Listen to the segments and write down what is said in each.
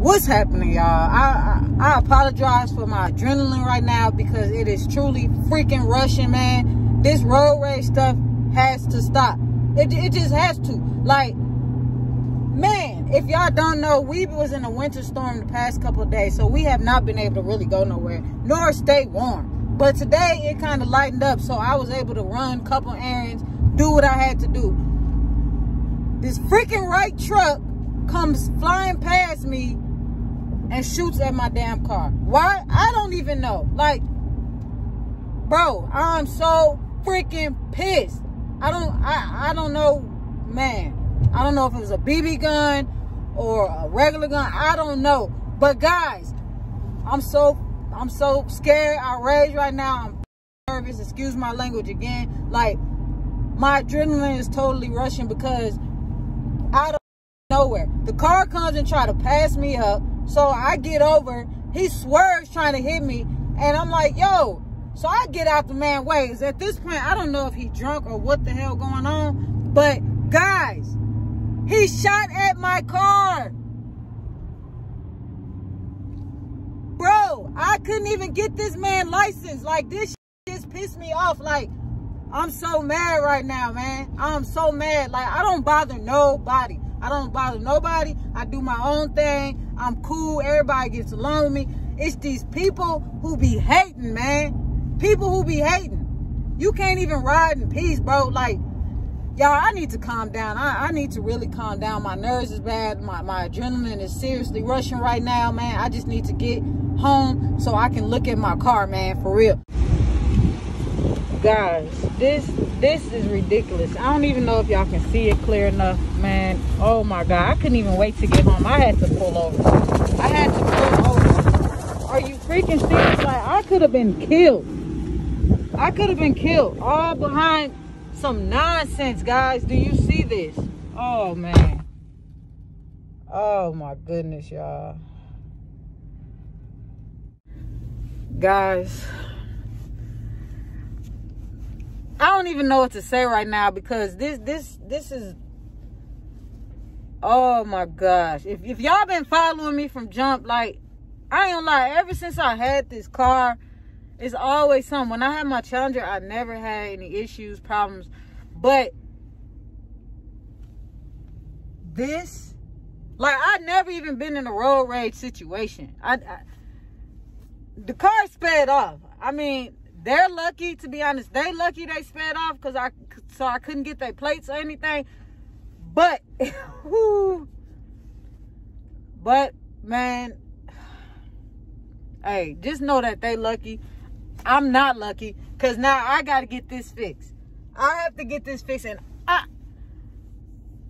what's happening, y'all? I, I, I apologize for my adrenaline right now because it is truly freaking rushing, man. This road rage stuff has to stop. It, it just has to. Like, man, if y'all don't know, we was in a winter storm the past couple days, so we have not been able to really go nowhere, nor stay warm. But today, it kind of lightened up, so I was able to run a couple errands, do what I had to do. This freaking right truck comes flying past and shoots at my damn car. Why? I don't even know. Like, bro, I'm so freaking pissed. I don't, I, I don't know, man. I don't know if it was a BB gun or a regular gun. I don't know. But guys, I'm so, I'm so scared, outraged right now. I'm nervous. Excuse my language again. Like, my adrenaline is totally rushing because out of nowhere, the car comes and try to pass me up. So I get over. He swerves trying to hit me. And I'm like, yo. So I get out the man ways. At this point, I don't know if he drunk or what the hell going on. But guys, he shot at my car. Bro, I couldn't even get this man license. Like this just pissed me off. Like, I'm so mad right now, man. I'm so mad. Like, I don't bother nobody. I don't bother nobody. I do my own thing. I'm cool. Everybody gets along with me. It's these people who be hating, man. People who be hating. You can't even ride in peace, bro. Like, y'all, I need to calm down. I, I need to really calm down. My nerves is bad. My, my adrenaline is seriously rushing right now, man. I just need to get home so I can look at my car, man, for real guys this this is ridiculous. I don't even know if y'all can see it clear enough man. Oh my god i couldn't even wait to get home. I had to pull over. I had to pull over. Are you freaking serious? Like i could have been killed. I could have been killed. All behind some nonsense guys. Do you see this? Oh man. Oh my goodness y'all. Guys I don't even know what to say right now because this this this is oh my gosh. If if y'all been following me from jump, like I ain't gonna lie, ever since I had this car, it's always something. When I had my Challenger, I never had any issues, problems. But this, like I never even been in a road rage situation. I, I the car sped off. I mean, they're lucky, to be honest. They lucky they sped off because I so I couldn't get their plates or anything. But, but man, hey, just know that they lucky. I'm not lucky because now I got to get this fixed. I have to get this fixed, and I.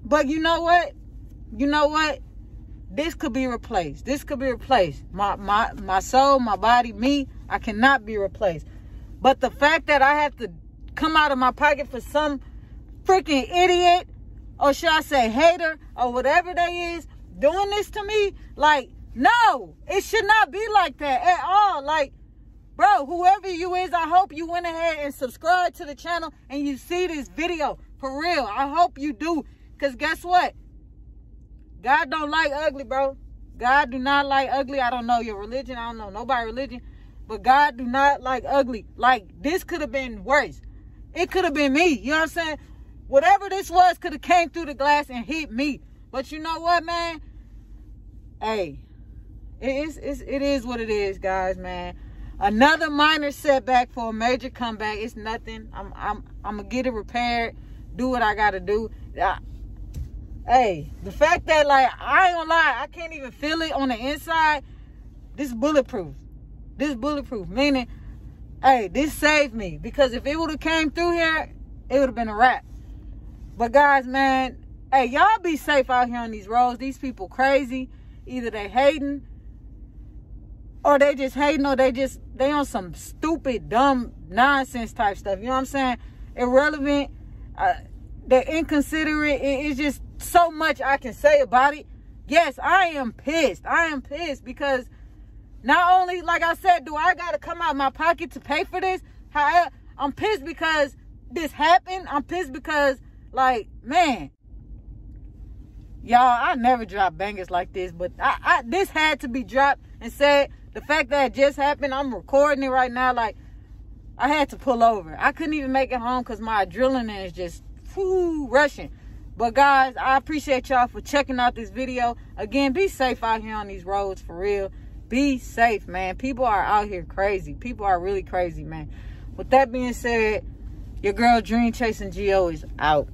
But you know what? You know what? This could be replaced. This could be replaced. My my my soul, my body, me. I cannot be replaced. But the fact that I have to come out of my pocket for some freaking idiot, or should I say hater, or whatever they is, doing this to me, like, no, it should not be like that at all. Like, bro, whoever you is, I hope you went ahead and subscribe to the channel and you see this video. For real, I hope you do. Because guess what? God don't like ugly, bro. God do not like ugly. I don't know your religion. I don't know nobody religion. But God do not like ugly. Like this could have been worse. It could have been me. You know what I'm saying? Whatever this was could have came through the glass and hit me. But you know what, man? Hey, it is it's, it is what it is, guys, man. Another minor setback for a major comeback. It's nothing. I'm I'm I'm gonna get it repaired. Do what I gotta do. I, hey, the fact that like I ain't gonna lie, I can't even feel it on the inside. This bulletproof. This bulletproof, meaning, hey, this saved me. Because if it would have came through here, it would have been a wrap. But guys, man, hey, y'all be safe out here on these roads. These people crazy. Either they hating, or they just hating, or they just, they on some stupid, dumb, nonsense type stuff. You know what I'm saying? Irrelevant. Uh, they're inconsiderate. It, it's just so much I can say about it. Yes, I am pissed. I am pissed because not only, like I said, do I got to come out my pocket to pay for this? I'm pissed because this happened. I'm pissed because, like, man, y'all, I never drop bangers like this, but I, I this had to be dropped and said. The fact that it just happened, I'm recording it right now. Like, I had to pull over. I couldn't even make it home because my adrenaline is just whoo, rushing. But guys, I appreciate y'all for checking out this video. Again, be safe out here on these roads for real. Be safe, man. People are out here crazy. People are really crazy, man. With that being said, your girl Dream Chasing Gio is out.